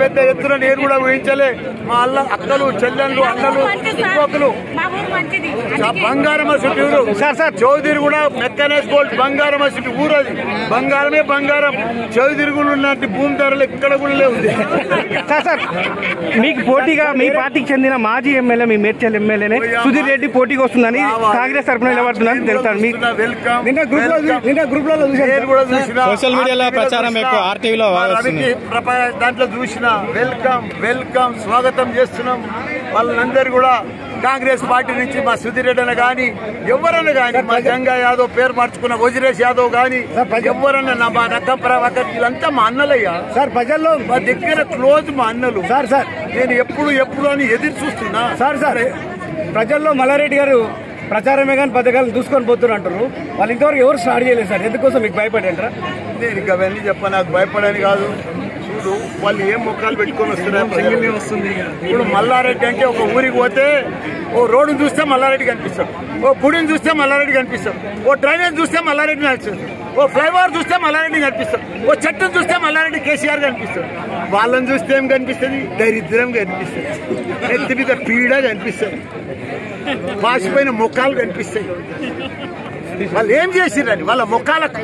పెద్ద ఎత్తున నేను కూడా ఊహించలే. మా అల్ల అక్కలు చెల్లెళ్ళు అన్నలు ఊరు. Sir sir. చౌదరి కూడా మెక్కనేస్ గోల్డ్ బంగారం అసలు ఊరు అది బంగారమే బంగారం. చౌదరి కూడా ఉన్నట్టు భూమి ధరలు ఎక్కడ కూడా లేవు. Sir sir. మీకు పోటీగా మీ పార్టీకి చెందిన మాజీ ఎమ్మెల్యే మీ మేడ్చల్ ఎమ్మెల్యేనే సుధీర్ రెడ్డి పోటీకి వస్తుందని కాంగ్రెస్ తరఫున నిలబడుతుందని తెలుస్తాను మీకు. వెల్కమ్. నిన్న గ్రూప్లో నిన్న గ్రూప్ సోషల్ మీడియాలో ప్రచారం ఎక్కువ, ఆర్టీవీలో దాంట్లో చూసిన వెల్కమ్ వెల్కమ్ స్వాగతం చేస్తున్నాం. వాళ్ళందరూ కూడా కాంగ్రెస్ పార్టీ నుంచి మా సుధీర్ రెడ్డి కానీ ఎవరన్నా కానీ మా జంగా యాదవ్ పేరు మార్చుకున్న వజిరేష్ యాదవ్ కానీ ఎవరన్నా నా మా ప్రభాకర్ వీళ్ళంతా మా అన్నలయ్యా. సార్ ప్రజల్లో మా దగ్గర క్లోజ్ మా అన్నలు. Sir sir. నేను ఎప్పుడు ఎప్పుడు అని ఎదురు చూస్తున్నా. Sir sir. ప్రజల్లో మల్లారెడ్డి గారు ప్రచారమే కానీ పథకాలు దూసుకొని పోతున్నారు అంటారు వాళ్ళు ఇంతవరకు ఎవరు స్టార్ట్ చేయలేదు సార్. ఎందుకోసం మీకు భయపడంటారా? నేను ఇక అవన్నీ చెప్ప నాకు భయపడని కాదు. చూడు వాళ్ళు ఏం మొక్కలు పెట్టుకొని వస్తున్నారు? ఇప్పుడు మల్లారెడ్డి అంటే ఒక ఊరికి పోతే ఓ రోడ్డు చూస్తే మల్లారెడ్డి కనిపిస్తాం ఓ గుడిని చూస్తే మల్లారెడ్డి కనిపిస్తాం ఓ డ్రైనేజ్ చూస్తే మల్లారెడ్డి కనిపిస్తాడు. ఓ ఫ్లైఓవర్ చూస్తే మల్లారెడ్డి కనిపిస్తాం ఓ చెట్టును చూస్తే మల్లారెడ్డి కేసీఆర్ కనిపిస్తాడు. వాళ్ళని చూస్తే ఏం కనిపిస్తుంది? దరిద్రం కనిపిస్తుంది. ఎత్తి మీద పీడ కనిపిస్తుంది. పాసిపోయిన ముఖాలు కనిపిస్తాయి. వాళ్ళు ఏం చేసిరండి వాళ్ళ ముఖాలకు